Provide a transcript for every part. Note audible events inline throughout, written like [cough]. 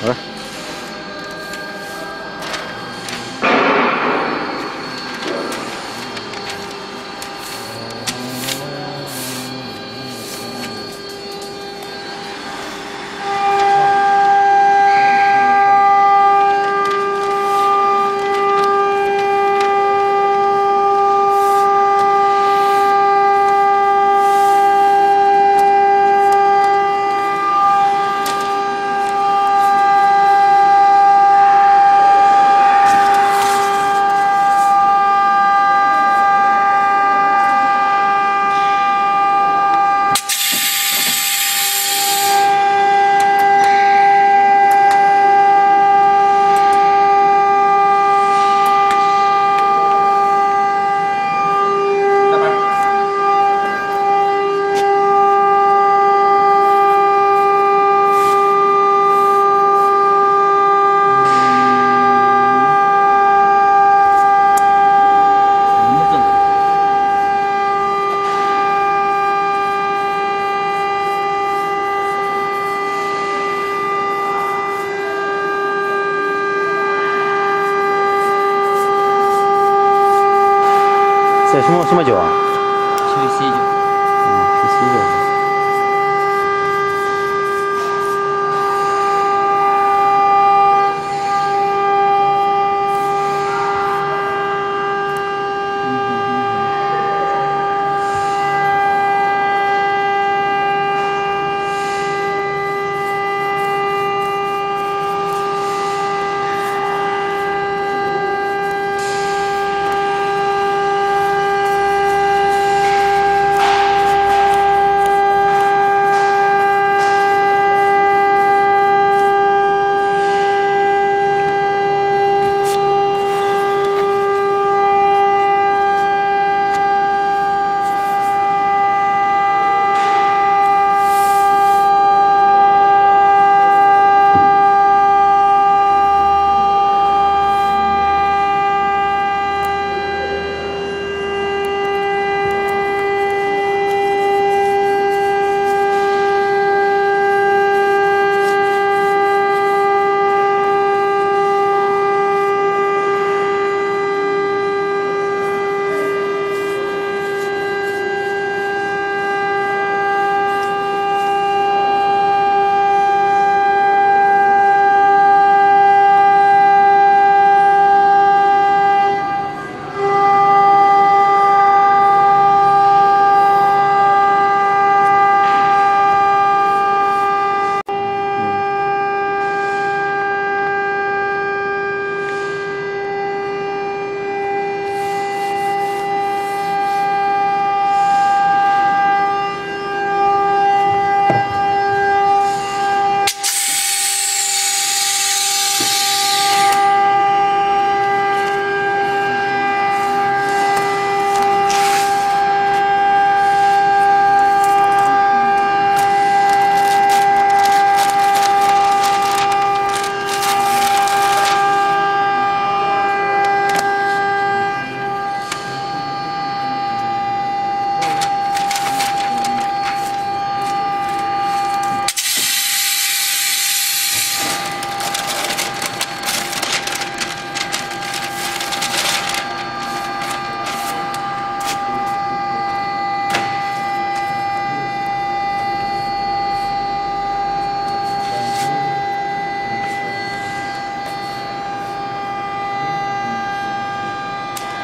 好了。这什么什么酒啊？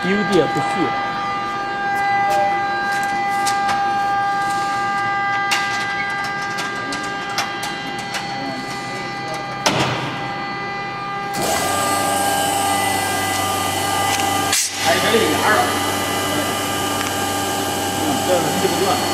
有点不虚。还是这个眼儿了，这个这个转。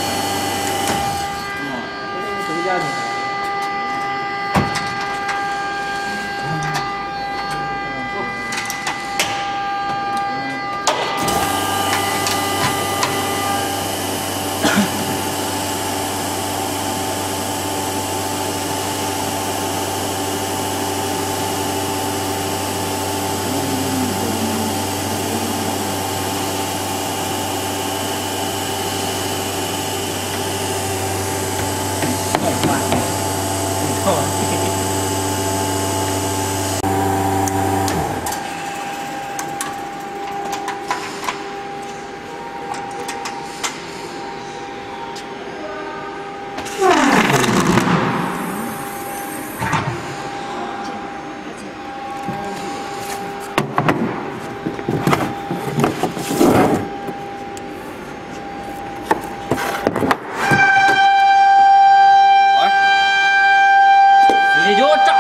phone. [laughs] 给我炸